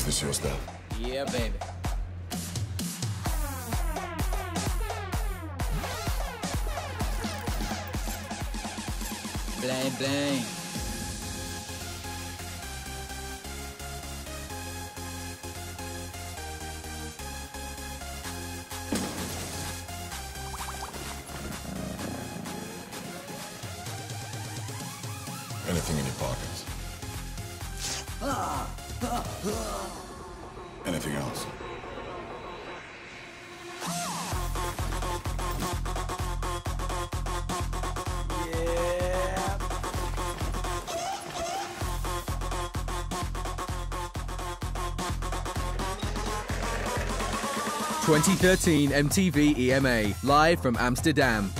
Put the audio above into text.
Is this your stuff? Yeah, baby. Bling, bling. Anything in your pockets? Ah. Anything else? Yeah. 2013 MTV EMA, live from Amsterdam.